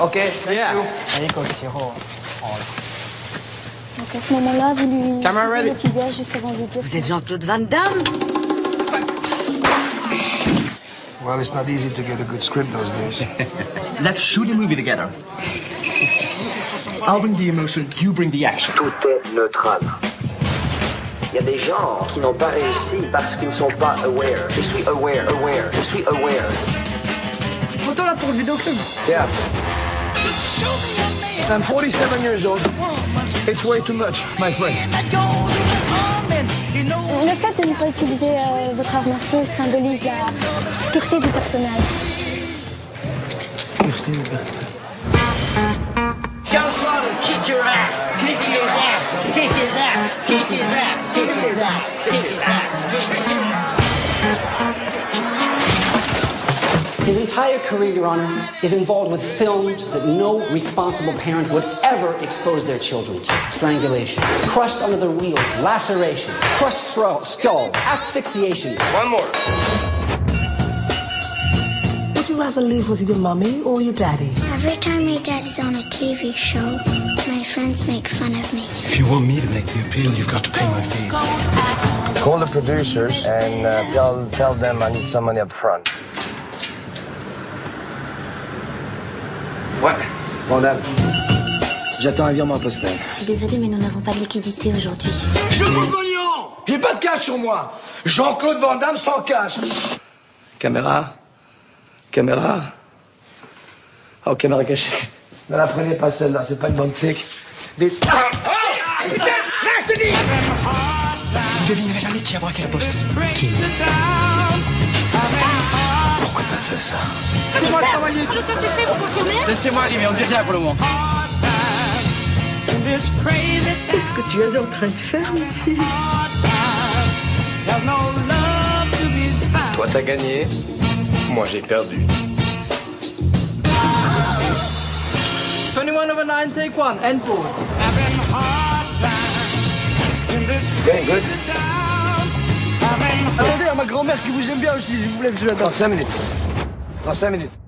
Okay, thank yeah. you. Allez, Coxiro. Donc à ce moment-là, vous lui. Camera ready. Le juste avant de lui dire. Vous êtes Jean-Claude Van Damme? Well, it's not easy to get a good script those days. Let's shoot a movie together. I'll bring the emotion, you bring the action. Tout est neutral. Il y a des gens qui n'ont pas réussi parce qu'ils ne sont pas aware. Je suis aware, aware, je suis aware. Photo là pour le vidéoclub. Yeah. I'm 47 years old. It's way too much, my friend. Le fait de ne pas utiliser euh, votre arme à feu symbolise la pureté du personnage. Jean-Claude, kick your ass! Kick his ass! Kick his ass! Kick his ass! Kick his ass! His! His entire career, Your Honor, is involved with films that no responsible parent would ever expose their children to. Strangulation, crushed under the wheels, laceration, crushed throat, skull, asphyxiation. One more. Would you rather live with your mummy or your daddy? Every time my dad is on a TV show, my friends make fun of me. If you want me to make the appeal, you've got to pay my fees. Call the producers and uh, tell, tell them I need some money up front. Ouais, bon dame. J'attends un virement postal. Je suis désolée, mais nous n'avons pas de liquidité aujourd'hui. Je veux de pognon J'ai pas de cash sur moi Jean-Claude Van Damme sans cash Caméra Caméra Oh, caméra cachée. Ne la prenez pas celle-là, c'est pas une bonne flic. Des... Ah, ah Putain Là, je te dis Vous devinerez jamais qui a braqué la poste. Qui Pourquoi t'as fait ça Le top est fait, vous confirmez Laissez-moi aller, mais on dit rien pour le moment. Qu'est-ce que tu es en train de faire, mon fils? Toi, t'as gagné. Moi, j'ai perdu. 21 over 9, take one, end pause. Getting good. Attendez, à ma grand-mère qui vous aime bien aussi, s'il vous plaît, monsieur Dans 5 minutes. Dans 5 minutes.